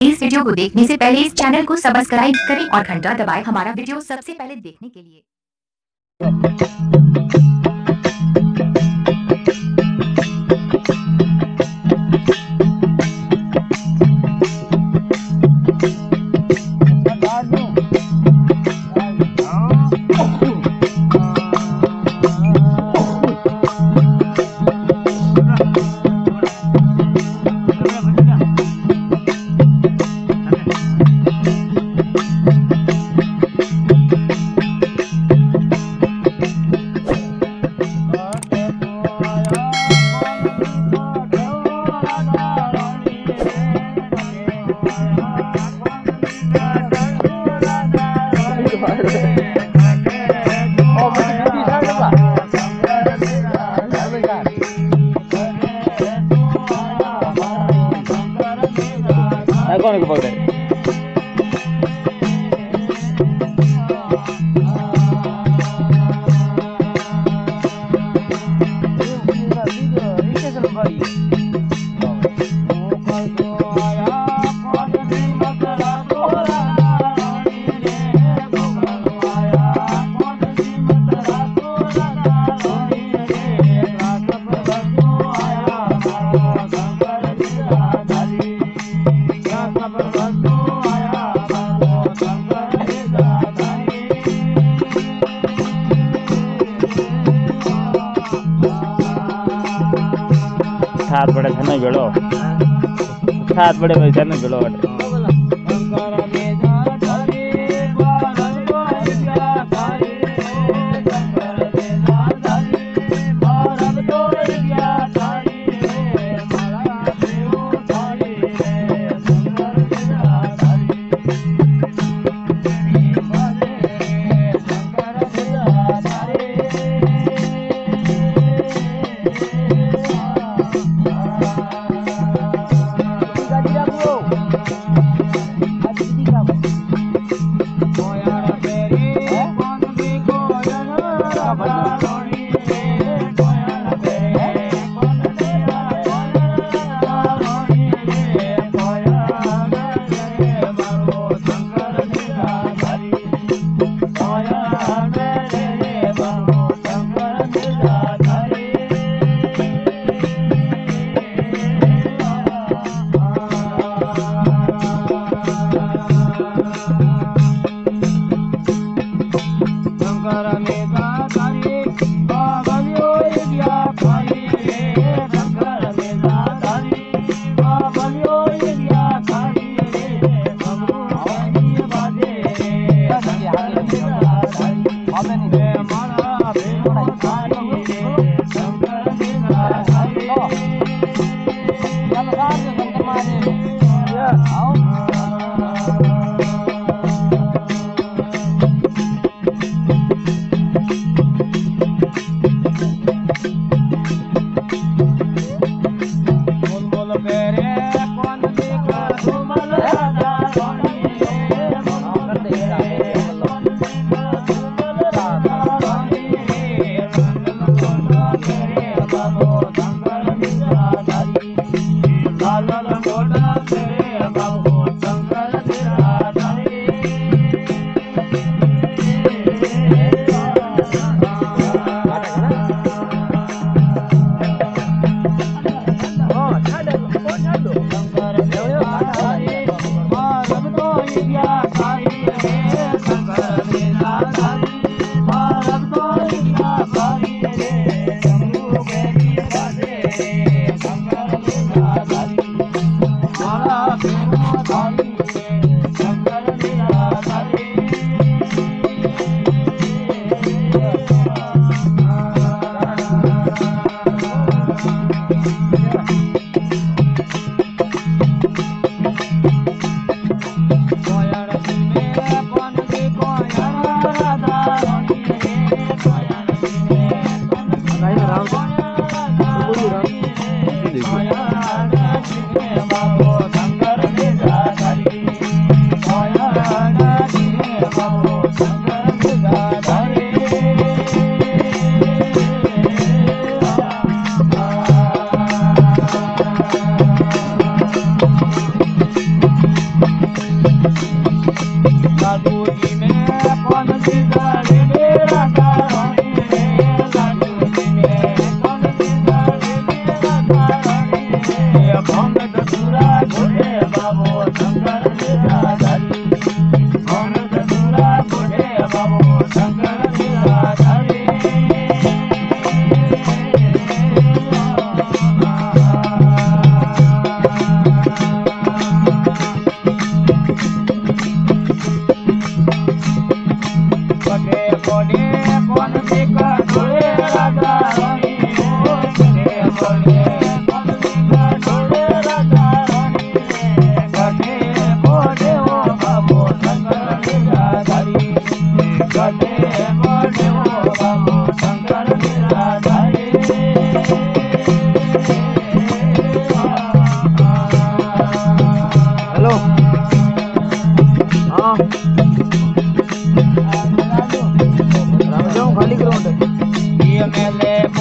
इस वीडियो को देखने से पहले इस चैनल को सब्सक्राइब करें और घंटा दबाएँ हमारा वीडियो सबसे पहले देखने के लिए। કોણ सात बड़े थे ना गिड़ो सात बड़े भाई थे ना गिड़ो Boy,